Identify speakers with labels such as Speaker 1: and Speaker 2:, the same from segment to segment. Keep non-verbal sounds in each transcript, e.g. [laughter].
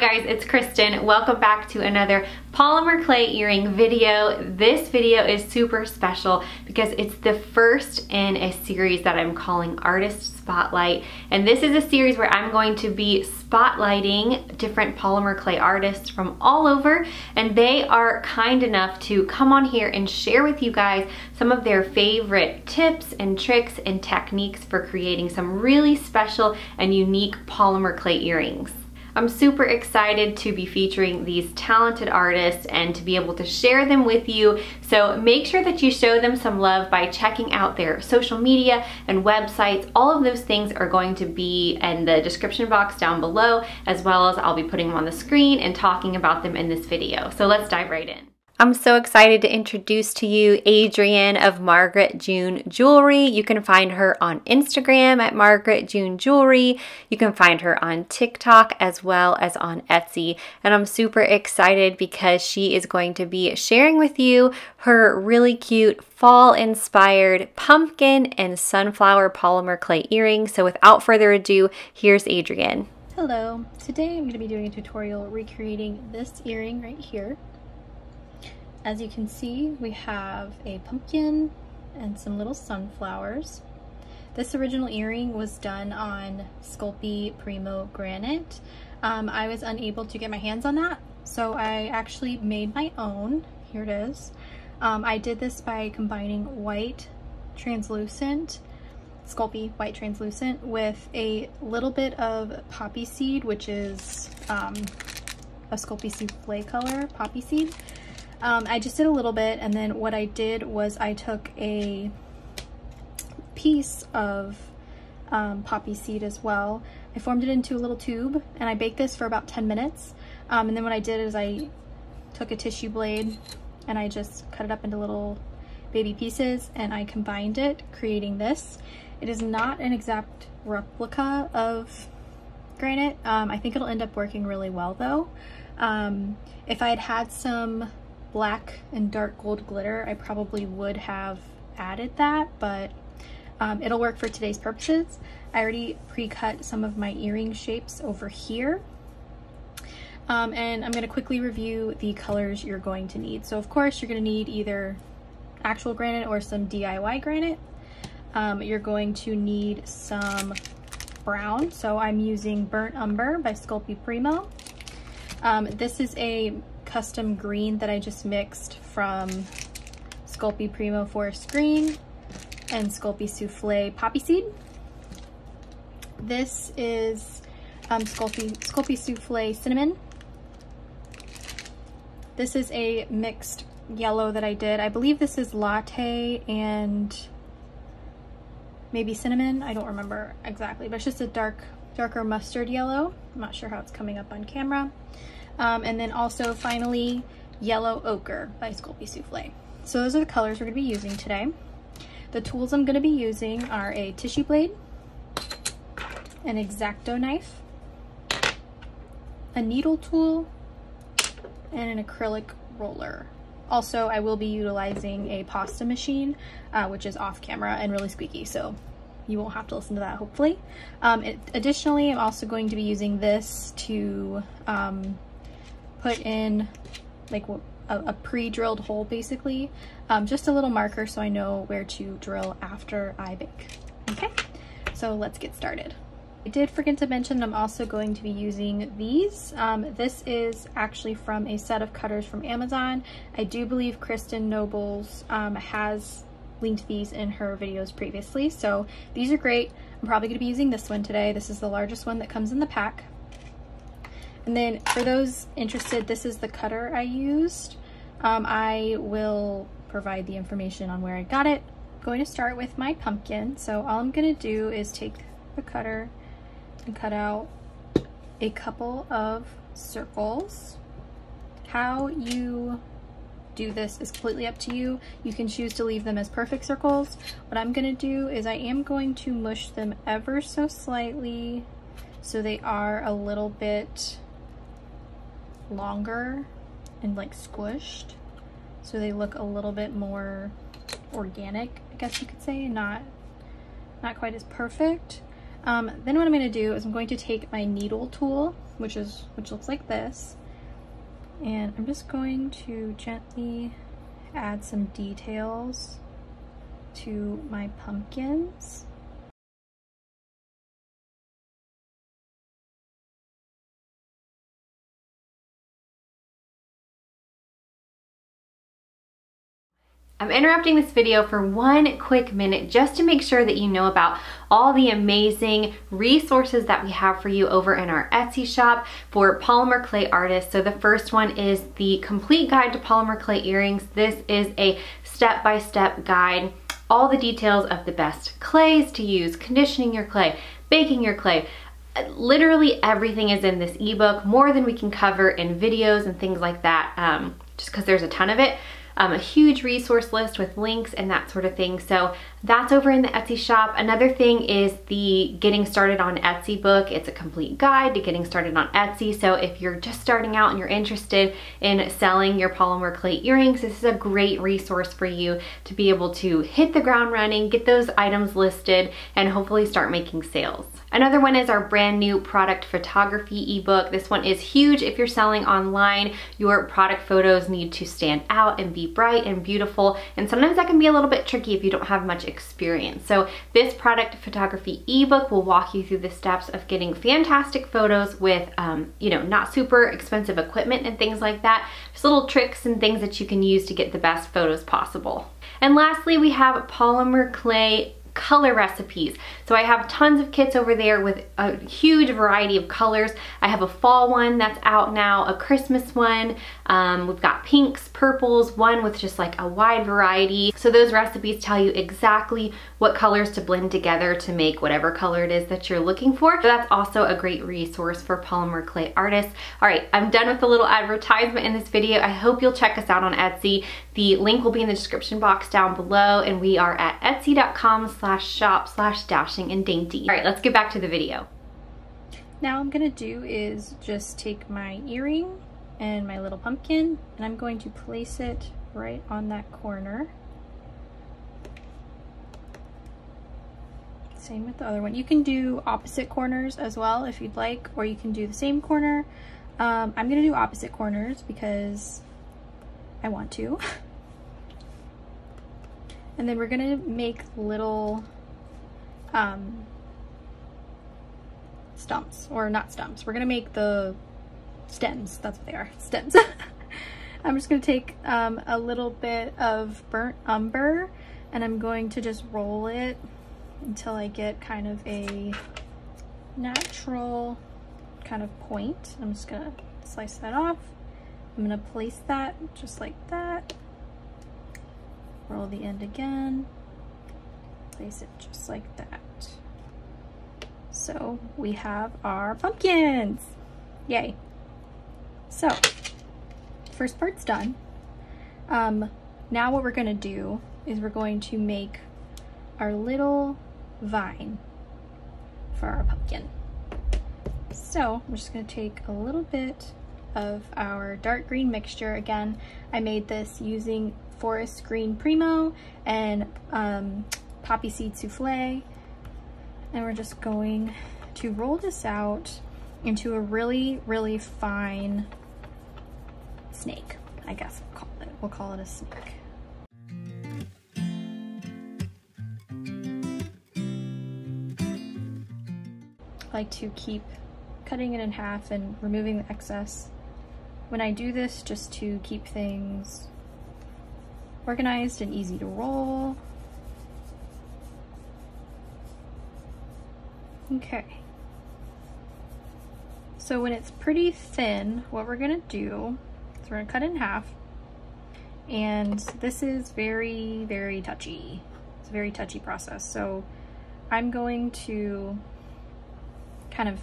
Speaker 1: guys, it's Kristen. Welcome back to another polymer clay earring video. This video is super special because it's the first in a series that I'm calling Artist Spotlight. And this is a series where I'm going to be spotlighting different polymer clay artists from all over. And they are kind enough to come on here and share with you guys some of their favorite tips and tricks and techniques for creating some really special and unique polymer clay earrings. I'm super excited to be featuring these talented artists and to be able to share them with you. So make sure that you show them some love by checking out their social media and websites. All of those things are going to be in the description box down below, as well as I'll be putting them on the screen and talking about them in this video. So let's dive right in. I'm so excited to introduce to you Adriene of Margaret June Jewelry. You can find her on Instagram at Margaret June Jewelry. You can find her on TikTok as well as on Etsy. And I'm super excited because she is going to be sharing with you her really cute fall inspired pumpkin and sunflower polymer clay earrings. So without further ado, here's Adriene.
Speaker 2: Hello, today I'm going to be doing a tutorial recreating this earring right here. As you can see, we have a pumpkin and some little sunflowers. This original earring was done on Sculpey Primo granite. Um, I was unable to get my hands on that, so I actually made my own. Here it is. Um, I did this by combining white translucent, Sculpey white translucent, with a little bit of poppy seed, which is um, a Sculpey souffle color poppy seed. Um, I just did a little bit and then what I did was I took a piece of um, poppy seed as well. I formed it into a little tube and I baked this for about 10 minutes. Um, and then what I did is I took a tissue blade and I just cut it up into little baby pieces and I combined it, creating this. It is not an exact replica of granite. Um, I think it'll end up working really well though. Um, if I had had some black and dark gold glitter, I probably would have added that, but um, it'll work for today's purposes. I already pre-cut some of my earring shapes over here. Um, and I'm going to quickly review the colors you're going to need. So of course you're going to need either actual granite or some DIY granite. Um, you're going to need some brown. So I'm using Burnt Umber by Sculpey Primo. Um, this is a custom green that I just mixed from Sculpey Primo Forest Green and Sculpey Souffle Poppy Seed. This is um, Sculpey, Sculpey Souffle Cinnamon. This is a mixed yellow that I did. I believe this is latte and maybe cinnamon. I don't remember exactly, but it's just a dark, darker mustard yellow. I'm not sure how it's coming up on camera. Um, and then also finally, Yellow Ochre by Sculpey Souffle. So those are the colors we're going to be using today. The tools I'm going to be using are a tissue blade, an X-Acto knife, a needle tool, and an acrylic roller. Also, I will be utilizing a pasta machine, uh, which is off camera and really squeaky, so you won't have to listen to that, hopefully. Um, it, additionally, I'm also going to be using this to um, put in like a, a pre-drilled hole basically. Um, just a little marker so I know where to drill after I bake. Okay, so let's get started. I did forget to mention I'm also going to be using these. Um, this is actually from a set of cutters from Amazon. I do believe Kristen Nobles um, has linked these in her videos previously. So these are great. I'm probably going to be using this one today. This is the largest one that comes in the pack. And then for those interested, this is the cutter I used. Um, I will provide the information on where I got it. I'm going to start with my pumpkin. So all I'm going to do is take the cutter and cut out a couple of circles. How you do this is completely up to you. You can choose to leave them as perfect circles. What I'm going to do is I am going to mush them ever so slightly so they are a little bit longer and like squished so they look a little bit more organic I guess you could say not not quite as perfect um, then what I'm going to do is I'm going to take my needle tool which is which looks like this. And I'm just going to gently add some details to my pumpkins.
Speaker 1: I'm interrupting this video for one quick minute just to make sure that you know about all the amazing resources that we have for you over in our Etsy shop for polymer clay artists. So the first one is the complete guide to polymer clay earrings. This is a step-by-step -step guide, all the details of the best clays to use, conditioning your clay, baking your clay, literally everything is in this ebook, more than we can cover in videos and things like that, um, just because there's a ton of it um, a huge resource list with links and that sort of thing. So that's over in the Etsy shop. Another thing is the Getting Started on Etsy book. It's a complete guide to getting started on Etsy. So if you're just starting out and you're interested in selling your polymer clay earrings, this is a great resource for you to be able to hit the ground running, get those items listed, and hopefully start making sales. Another one is our brand new product photography ebook. This one is huge if you're selling online. Your product photos need to stand out and be bright and beautiful. And sometimes that can be a little bit tricky if you don't have much experience. So this product photography ebook will walk you through the steps of getting fantastic photos with, um, you know, not super expensive equipment and things like that. Just little tricks and things that you can use to get the best photos possible. And lastly, we have polymer clay color recipes. So I have tons of kits over there with a huge variety of colors. I have a fall one that's out now, a Christmas one. Um, we've got pinks, purples, one with just like a wide variety. So those recipes tell you exactly what colors to blend together to make whatever color it is that you're looking for. So that's also a great resource for polymer clay artists. All right, I'm done with the little advertisement in this video. I hope you'll check us out on Etsy. The link will be in the description box down below and we are at etsy.com slash shop slash dashing and dainty. All right, let's get back to the video.
Speaker 2: Now I'm gonna do is just take my earring and my little pumpkin and I'm going to place it right on that corner. Same with the other one. You can do opposite corners as well if you'd like, or you can do the same corner. Um, I'm gonna do opposite corners because I want to. [laughs] and then we're gonna make little um, stumps, or not stumps. We're gonna make the stems, that's what they are, [laughs] stems. [laughs] I'm just gonna take um, a little bit of burnt umber and I'm going to just roll it until I get kind of a natural kind of point. I'm just gonna slice that off. I'm gonna place that just like that. Roll the end again. Place it just like that. So we have our pumpkins. Yay. So, first part's done. Um, now what we're gonna do is we're going to make our little vine for our pumpkin. So I'm just gonna take a little bit of our dark green mixture. Again, I made this using Forest Green Primo and um, Poppy Seed Souffle. And we're just going to roll this out into a really, really fine snake, I guess we'll call it. We'll call it a snake. I like to keep cutting it in half and removing the excess when I do this just to keep things organized and easy to roll. Okay. So when it's pretty thin, what we're gonna do is we're gonna cut in half. And this is very, very touchy. It's a very touchy process. So I'm going to kind of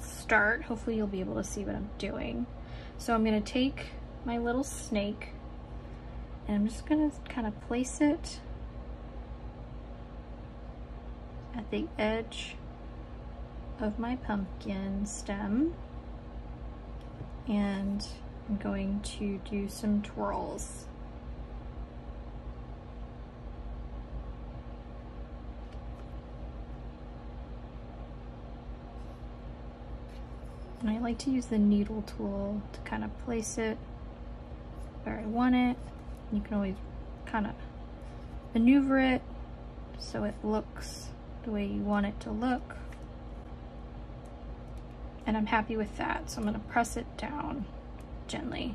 Speaker 2: start. Hopefully you'll be able to see what I'm doing. So I'm gonna take my little snake and I'm just gonna kind of place it at the edge of my pumpkin stem and I'm going to do some twirls. And I like to use the needle tool to kind of place it where I want it. You can always kind of maneuver it so it looks the way you want it to look. And I'm happy with that, so I'm gonna press it down gently.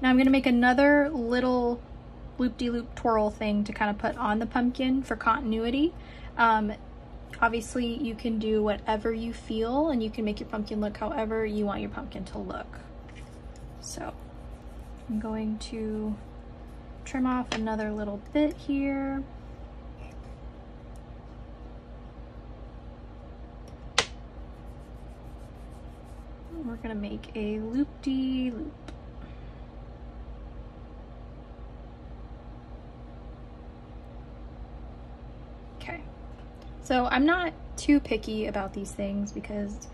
Speaker 2: Now I'm gonna make another little loop-de-loop -loop twirl thing to kind of put on the pumpkin for continuity. Um, obviously you can do whatever you feel and you can make your pumpkin look however you want your pumpkin to look. So I'm going to trim off another little bit here. We're gonna make a loop-de-loop. -loop. Okay, so I'm not too picky about these things because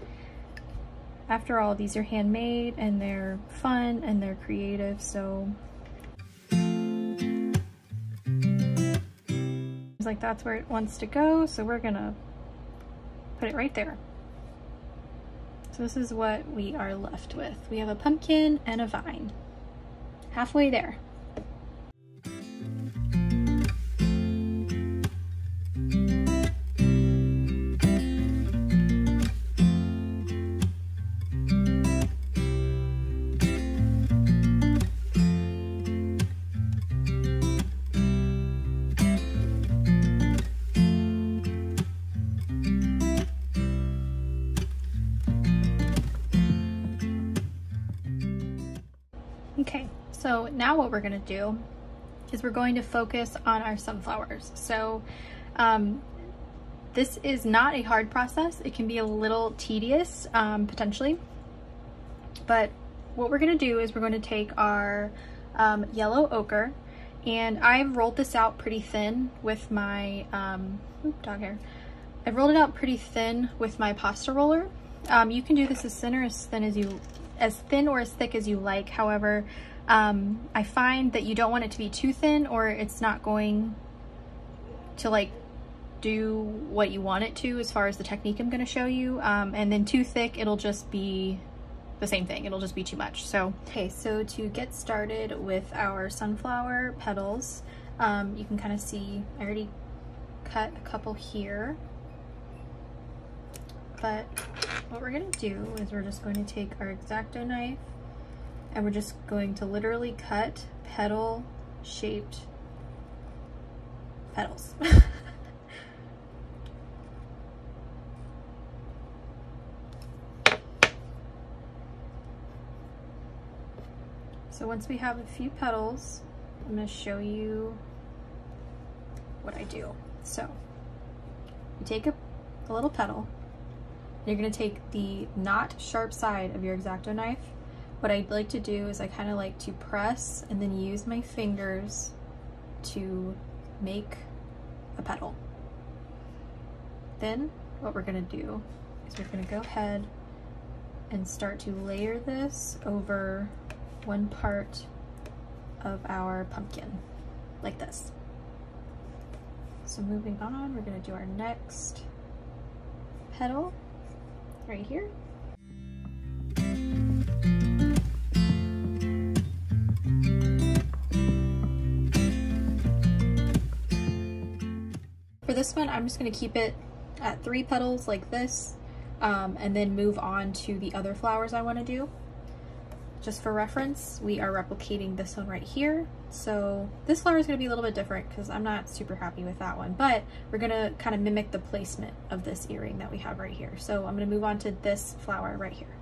Speaker 2: after all, these are handmade and they're fun and they're creative, so like that's where it wants to go, so we're gonna put it right there. So this is what we are left with. We have a pumpkin and a vine. Halfway there. What we're gonna do is we're going to focus on our sunflowers. So um, this is not a hard process. It can be a little tedious, um, potentially, but what we're gonna do is we're gonna take our um, yellow ochre and I've rolled this out pretty thin with my, um, oops, dog hair. I've rolled it out pretty thin with my pasta roller. Um, you can do this as thin or as thin as you as thin or as thick as you like. However, um, I find that you don't want it to be too thin or it's not going to like do what you want it to as far as the technique I'm going to show you. Um, and then too thick, it'll just be the same thing. It'll just be too much. So, okay, so to get started with our sunflower petals, um, you can kind of see I already cut a couple here. But what we're gonna do is we're just going to take our X-Acto knife and we're just going to literally cut petal shaped petals. [laughs] so once we have a few petals, I'm gonna show you what I do. So you take a, a little petal you're gonna take the not sharp side of your X-Acto knife. What I'd like to do is I kind of like to press and then use my fingers to make a petal. Then what we're gonna do is we're gonna go ahead and start to layer this over one part of our pumpkin, like this. So moving on, we're gonna do our next petal right here. For this one, I'm just gonna keep it at three petals like this um, and then move on to the other flowers I wanna do. Just for reference, we are replicating this one right here. So this flower is going to be a little bit different because I'm not super happy with that one, but we're going to kind of mimic the placement of this earring that we have right here. So I'm going to move on to this flower right here.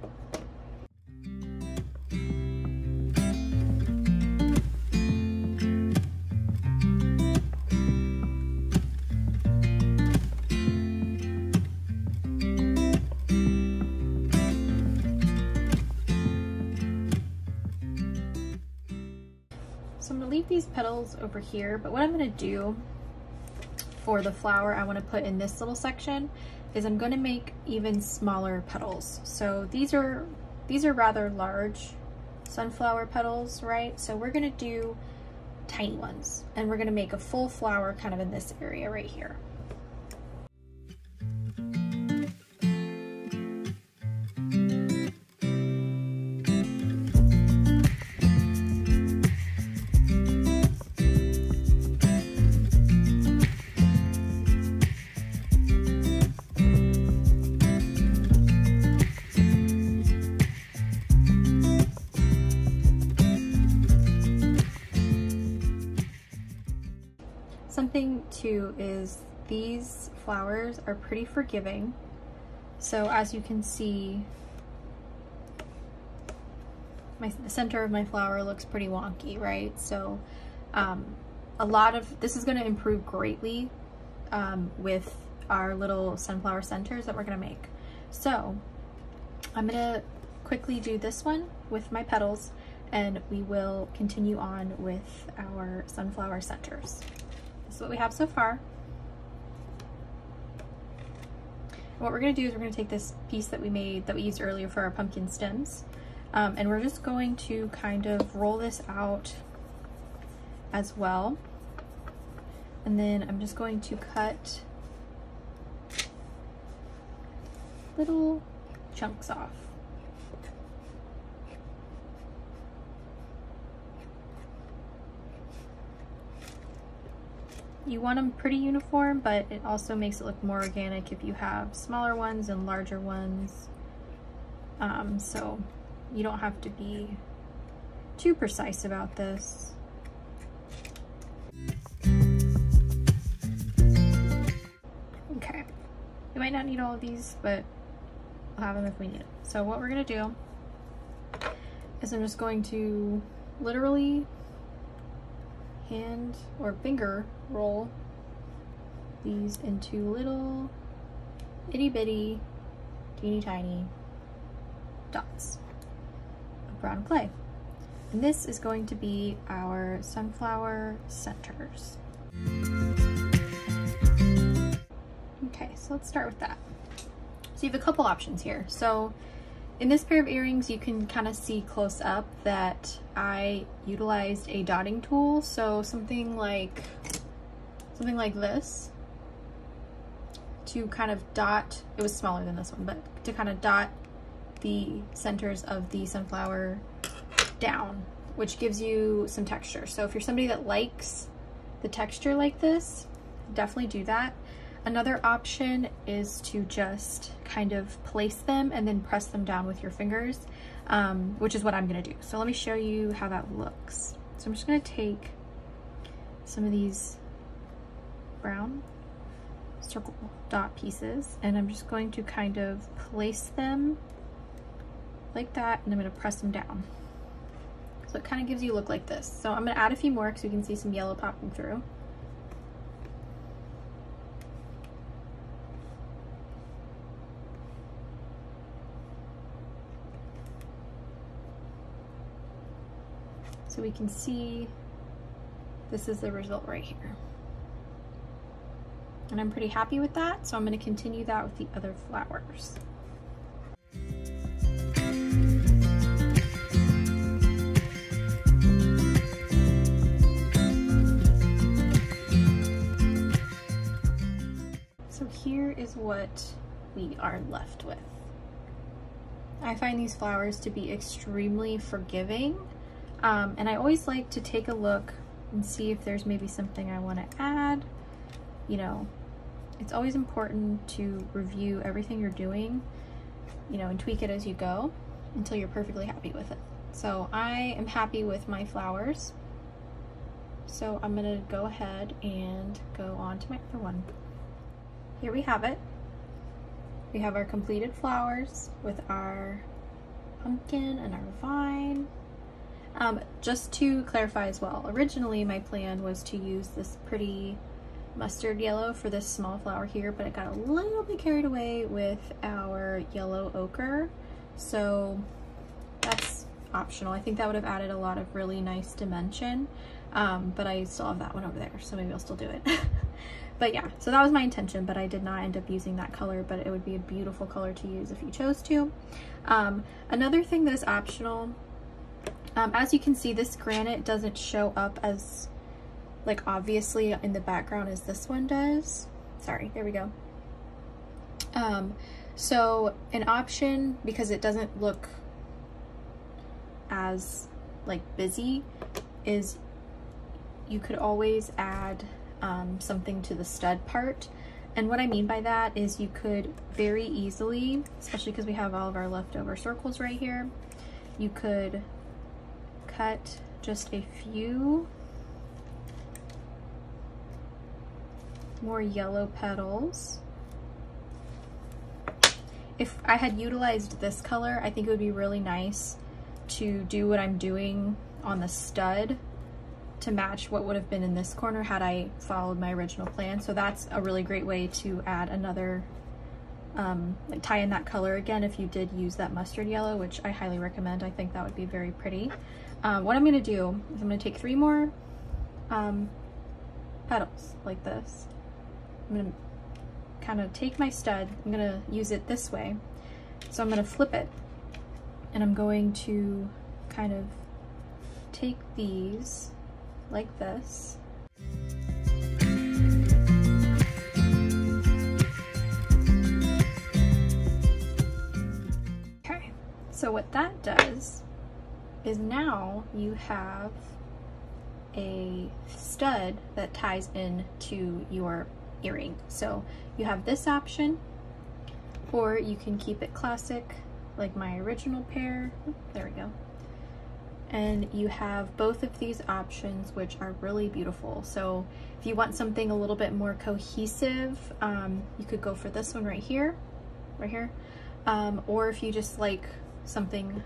Speaker 2: Petals over here, but what I'm gonna do for the flower I wanna put in this little section is I'm gonna make even smaller petals. So these are, these are rather large sunflower petals, right? So we're gonna do tiny ones and we're gonna make a full flower kind of in this area right here. Too is these flowers are pretty forgiving. So as you can see, my, the center of my flower looks pretty wonky, right? So um, a lot of, this is gonna improve greatly um, with our little sunflower centers that we're gonna make. So I'm gonna quickly do this one with my petals and we will continue on with our sunflower centers. What we have so far. what we're gonna do is we're gonna take this piece that we made, that we used earlier for our pumpkin stems, um, and we're just going to kind of roll this out as well. And then I'm just going to cut little chunks off. You want them pretty uniform, but it also makes it look more organic if you have smaller ones and larger ones. Um, so you don't have to be too precise about this. Okay, you might not need all of these, but we'll have them if we need it. So what we're gonna do is I'm just going to literally hand or finger roll these into little itty bitty teeny tiny dots of brown clay. And this is going to be our sunflower centers. Okay, so let's start with that. So you have a couple options here. So in this pair of earrings, you can kind of see close up that I utilized a dotting tool. So something like, something like this to kind of dot, it was smaller than this one, but to kind of dot the centers of the sunflower down, which gives you some texture. So if you're somebody that likes the texture like this, definitely do that. Another option is to just kind of place them and then press them down with your fingers, um, which is what I'm gonna do. So let me show you how that looks. So I'm just gonna take some of these brown circle dot pieces and I'm just going to kind of place them like that and I'm gonna press them down. So it kind of gives you a look like this. So I'm gonna add a few more so you can see some yellow popping through. So we can see this is the result right here. And I'm pretty happy with that, so I'm gonna continue that with the other flowers. So here is what we are left with. I find these flowers to be extremely forgiving um, and I always like to take a look and see if there's maybe something I want to add. You know, it's always important to review everything you're doing, you know, and tweak it as you go until you're perfectly happy with it. So I am happy with my flowers. So I'm gonna go ahead and go on to my other one. Here we have it. We have our completed flowers with our pumpkin and our vine um, just to clarify as well, originally my plan was to use this pretty mustard yellow for this small flower here, but it got a little bit carried away with our yellow ochre. So that's optional. I think that would have added a lot of really nice dimension, um, but I still have that one over there, so maybe I'll still do it. [laughs] but yeah, so that was my intention, but I did not end up using that color, but it would be a beautiful color to use if you chose to. Um, another thing that is optional um, as you can see, this granite doesn't show up as like obviously in the background as this one does. Sorry, there we go. Um, so an option, because it doesn't look as like busy, is you could always add um, something to the stud part. And what I mean by that is you could very easily, especially because we have all of our leftover circles right here, you could cut just a few more yellow petals. If I had utilized this color, I think it would be really nice to do what I'm doing on the stud to match what would have been in this corner had I followed my original plan. So that's a really great way to add another, um, like tie in that color again if you did use that mustard yellow, which I highly recommend. I think that would be very pretty. Um, what I'm gonna do is I'm gonna take three more um, petals like this. I'm gonna kind of take my stud, I'm gonna use it this way. So I'm gonna flip it and I'm going to kind of take these like this. Okay, so what that does is now you have a stud that ties in to your earring. So you have this option, or you can keep it classic like my original pair. There we go and you have both of these options which are really beautiful so if you want something a little bit more cohesive um, you could go for this one right here right here um, or if you just like something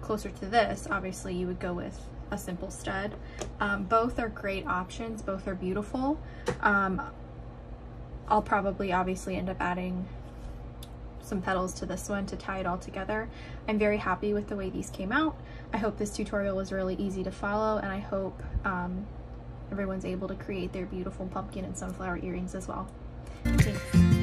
Speaker 2: closer to this obviously you would go with a simple stud um, both are great options both are beautiful um, I'll probably obviously end up adding some petals to this one to tie it all together. I'm very happy with the way these came out. I hope this tutorial was really easy to follow and I hope um, everyone's able to create their beautiful pumpkin and sunflower earrings as well. Thanks.